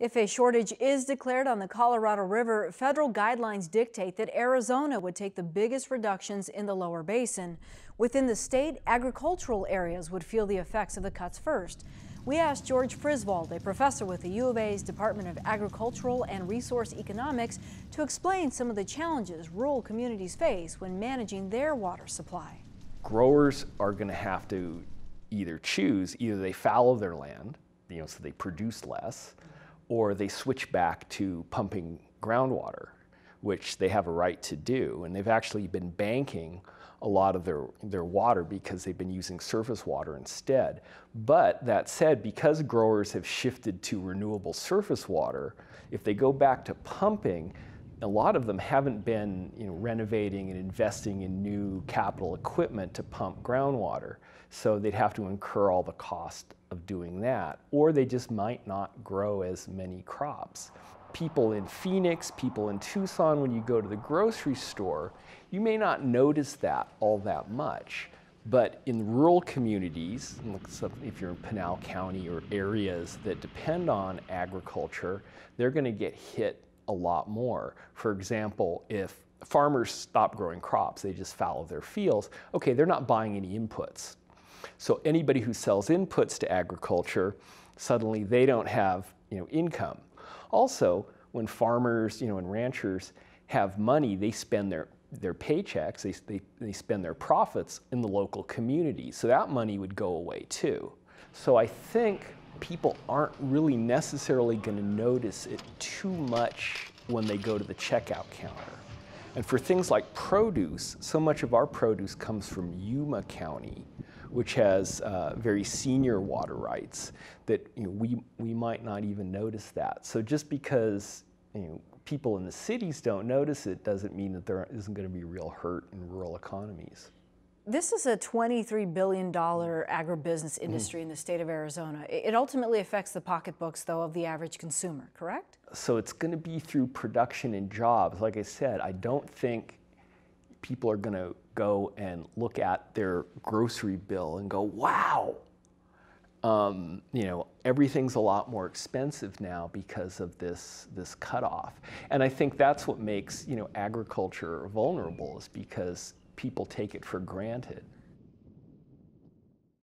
If a shortage is declared on the Colorado River, federal guidelines dictate that Arizona would take the biggest reductions in the lower basin. Within the state, agricultural areas would feel the effects of the cuts first. We asked George Frisvold, a professor with the U of A's Department of Agricultural and Resource Economics, to explain some of the challenges rural communities face when managing their water supply. Growers are going to have to either choose, either they fallow their land, you know, so they produce less, or they switch back to pumping groundwater, which they have a right to do. And they've actually been banking a lot of their, their water because they've been using surface water instead. But that said, because growers have shifted to renewable surface water, if they go back to pumping, a lot of them haven't been you know, renovating and investing in new capital equipment to pump groundwater. So they'd have to incur all the cost of doing that, or they just might not grow as many crops. People in Phoenix, people in Tucson, when you go to the grocery store, you may not notice that all that much. But in rural communities, if you're in Pinal County or areas that depend on agriculture, they're going to get hit a lot more. For example, if farmers stop growing crops, they just fallow their fields, okay, they're not buying any inputs. So anybody who sells inputs to agriculture, suddenly they don't have you know, income. Also, when farmers you know, and ranchers have money, they spend their, their paychecks, they, they, they spend their profits in the local community. So that money would go away too. So I think people aren't really necessarily going to notice it too much when they go to the checkout counter. And for things like produce, so much of our produce comes from Yuma County, which has uh, very senior water rights that you know, we, we might not even notice that. So just because you know, people in the cities don't notice it doesn't mean that there isn't going to be real hurt in rural economies. This is a $23 billion agribusiness industry mm. in the state of Arizona. It ultimately affects the pocketbooks, though, of the average consumer, correct? So it's going to be through production and jobs. Like I said, I don't think people are going to go and look at their grocery bill and go, wow, um, you know, everything's a lot more expensive now because of this this cutoff. And I think that's what makes you know agriculture vulnerable is because people take it for granted.